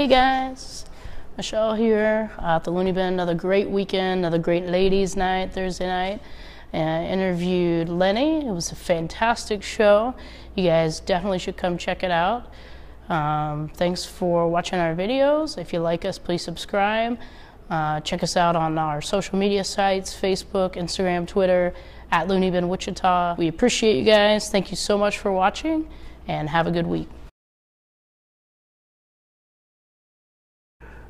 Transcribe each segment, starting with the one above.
Hey guys, Michelle here uh, at the Loony Bin. Another great weekend, another great ladies' night Thursday night. And I interviewed Lenny. It was a fantastic show. You guys definitely should come check it out. Um, thanks for watching our videos. If you like us, please subscribe. Uh, check us out on our social media sites Facebook, Instagram, Twitter, at Loony Bin Wichita. We appreciate you guys. Thank you so much for watching, and have a good week.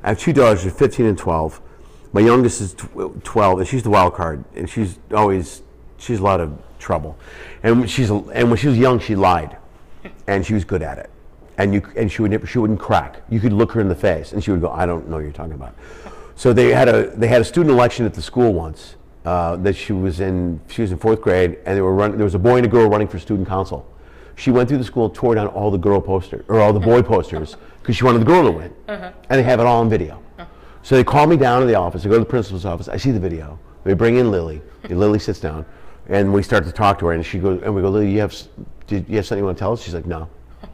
I have two daughters, they're 15 and 12. My youngest is 12, and she's the wild card, and she's always, she's a lot of trouble. And, she's, and when she was young, she lied, and she was good at it. And, you, and she, would she wouldn't crack. You could look her in the face, and she would go, I don't know what you're talking about. So they had a, they had a student election at the school once uh, that she was in, she was in fourth grade, and they were run, there was a boy and a girl running for student council. She went through the school, tore down all the girl posters, or all the boy uh-huh. posters, because she wanted the girl to win. Uh-huh. And they have it all on video. Uh-huh. So they call me down to the office. I go to the principal's office. I see the video. They bring in Lily. Lily sits down, and we start to talk to her. And she goes, and we go, Lily, you have, did you have something you want to tell us? She's like, no.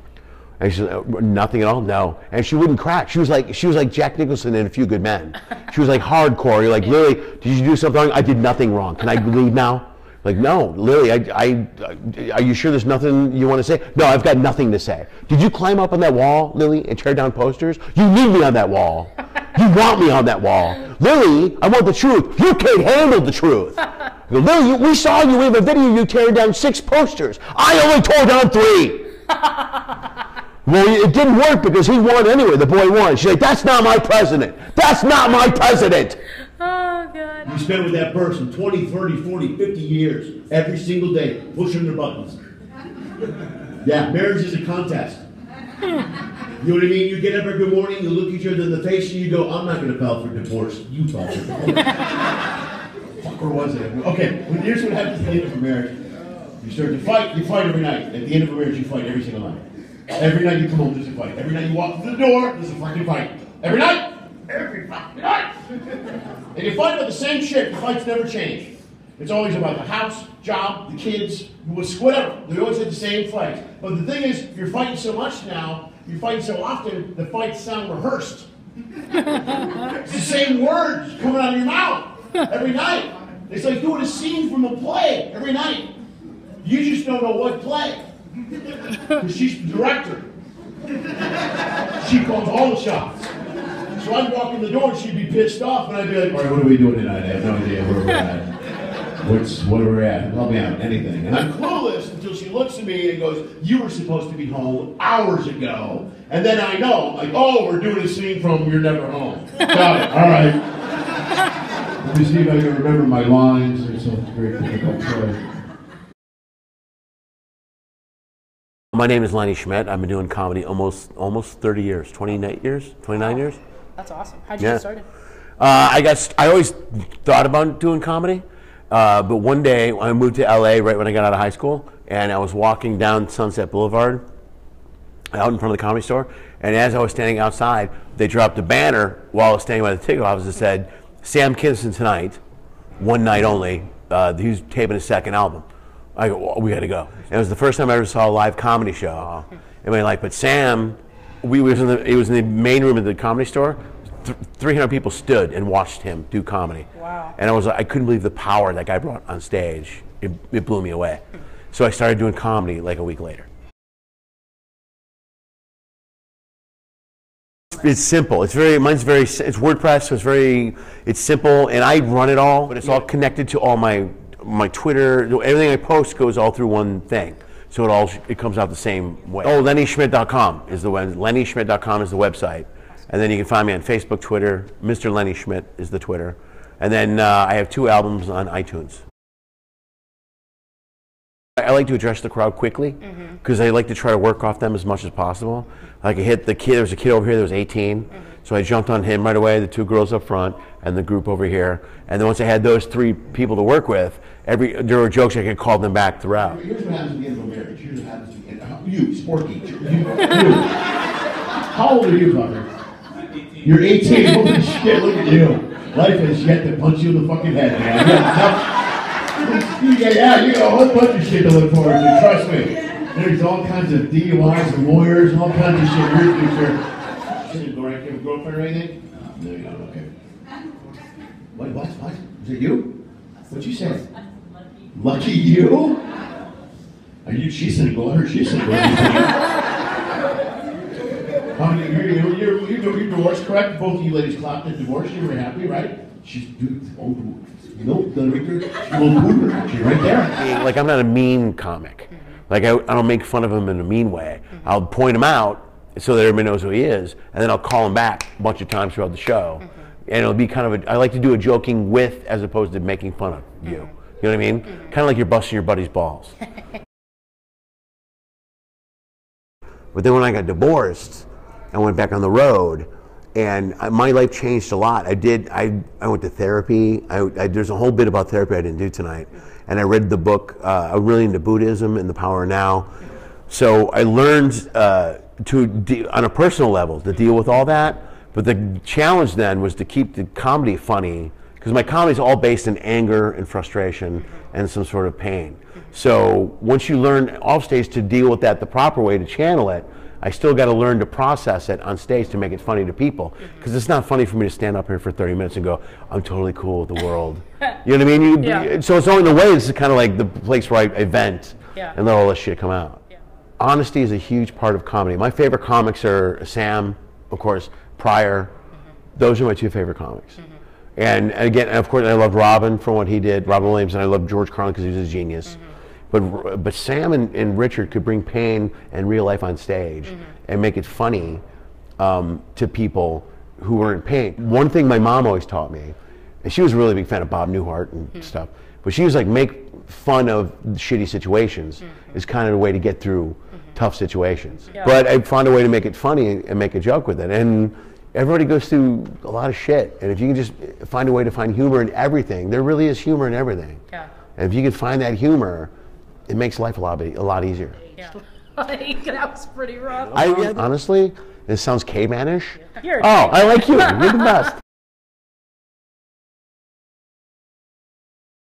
And she's like, "Uh, nothing at all. No. And she wouldn't crack. She was like, she was like Jack Nicholson in A Few Good Men. She was like hardcore. You're like, Lily, did you do something wrong? I did nothing wrong. Can I leave now? Like, no, Lily, I, I, are you sure there's nothing you want to say? No, I've got nothing to say. Did you climb up on that wall, Lily, and tear down posters? You need me on that wall. You want me on that wall. Lily, I want the truth. You can't handle the truth. Go, Lily, you- we saw you. We have a video of you tearing down six posters. I only tore down three. Well, it didn't work because he won anyway. The boy won. She's like, that's not my president. That's not my president. You spend with that person 20, 30, 40, 50 years, every single day, pushing their buttons. Yeah, marriage is a contest. You know what I mean? You get up every morning, you look each other in the face, and you go, I'm not going to file for divorce. You file for divorce. Fuck, was it? Okay, well, here's what happens at the end of a marriage. You start to fight, you fight every night. At the end of a marriage, you fight every single night. Every night you come home, there's a fight. Every night you walk through the door, there's a fucking fight. Every night! And you fight about the same shit. The fights never change. It's always about the house, job, the kids, whatever. They always have the same fights. But the thing is, you're fighting so much now, you're fighting so often, the fights sound rehearsed. it's the same words coming out of your mouth every night. It's like doing a scene from a play every night. You just don't know what play. Because she's the director. She calls all the shots. So I'd walk in the door and she'd be pissed off, and I'd be like, all right, what are we doing tonight? I have no idea where we're at. What's, what are we at? Help me out, anything. And I'm clueless until she looks at me and goes, you were supposed to be home hours ago. And then I know, like, oh, we're doing a scene from You're Never Home. Got it, all right. Let me see if I can remember my lines. It's a very difficult choice. My name is Lenny Schmidt. I've been doing comedy almost almost 30 years, 28 years, 29 years. That's awesome. How'd you Yeah. get started? Uh, I got. I always thought about doing comedy, uh, but one day I moved to LA right when I got out of high school, and I was walking down Sunset Boulevard, out in front of the comedy store, and as I was standing outside, they dropped a banner while I was standing by the ticket office that said, "Sam Kinison tonight, one night only. Uh, he's taping his second album." I go, well, "We got to go." And it was the first time I ever saw a live comedy show in my life. But Sam, we was in the. It was in the main room of the comedy store. Th- 300 people stood and watched him do comedy. Wow. And I was like, I couldn't believe the power that guy brought on stage. It, it blew me away. So I started doing comedy like a week later. It's simple. It's very mine's very it's WordPress, so it's very it's simple and I run it all, but it's all connected to all my my Twitter, everything I post goes all through one thing. So it all it comes out the same way. Oh, lennyschmidt.com is the web lennyschmidt.com is the website. And then you can find me on Facebook, Twitter. Mr. Lenny Schmidt is the Twitter. And then uh, I have two albums on iTunes. I like to address the crowd quickly because I like to try to work off them as much as possible. Like I hit the kid, there was a kid over here that was 18, so I jumped on him right away, the two girls up front, and the group over here. And then once I had those three people to work with, every there were jokes I could call them back throughout. Here's what happens at the end of a marriage. Here's what happens at the end. uh, You, geek. You, you. How old are you, Fucker? You're 18. Holy shit, look at you. Life has yet to punch you in the fucking head, man. Yeah, you yeah, you got a whole bunch of shit to look forward to. Trust me. There's all kinds of DUIs and lawyers and all kinds of shit your future. Didn't to have a girlfriend or anything? No, you don't, okay. What, what, what? Is it you? What'd you say? Lucky you? Are you, she's single, or she's single. How many, you're, you're, you're, you're, you're divorced, correct? Both of you ladies clapped at divorce, you were happy, right? She's, dude, oh, no, the Victor, she's a little she's right there. like I'm not a mean comic. Like I, I don't make fun of him in a mean way. Mm-hmm. I'll point him out so that everybody knows who he is, and then I'll call him back a bunch of times throughout the show. Mm-hmm. And it'll be kind of a. I like to do a joking with as opposed to making fun of you. Mm-hmm. You know what I mean? Kind of like you're busting your buddy's balls. but then when I got divorced, I went back on the road. And I- my life changed a lot. I did. I, I went to therapy. I, I, there's a whole bit about therapy I didn't do tonight. And I read the book. Uh, I'm really into Buddhism and the Power of Now. So I learned uh, to de- on a personal level to deal with all that. But the challenge then was to keep the comedy funny because my comedy is all based in anger and frustration and some sort of pain. So once you learn off stage to deal with that the proper way to channel it, I still got to learn to process it on stage to make it funny to people. Mm-hmm. Because it's not funny for me to stand up here for 30 minutes and go, I'm totally cool with the world. you know what I mean? You, Yeah. So it's only a way, this is kind of like the place where I vent Yeah. and let all this shit come out. Yeah. Honesty is a huge part of comedy. My favorite comics are Sam, of course, Pryor. Mm-hmm. Those are my two favorite comics. And, and again, of course, I loved Robin for what he did, Robin Williams, and I loved George Carlin because he was a genius. Mm-hmm. But, but Sam and, and Richard could bring pain and real life on stage mm-hmm. and make it funny um, to people who were in pain. One thing my mom always taught me, and she was a really big fan of Bob Newhart and mm. stuff, but she was like, make fun of shitty situations mm-hmm. is kind of the way to get through tough situations. Yeah. But I found a way to make it funny and make a joke with it. And everybody goes through a lot of shit. And if you can just find a way to find humor in everything, there really is humor in everything. Yeah. And if you can find that humor, it makes life a lot, a lot easier. Yeah. that was pretty rough. I honestly, this sounds cavemanish. Oh, I like you. You're the best.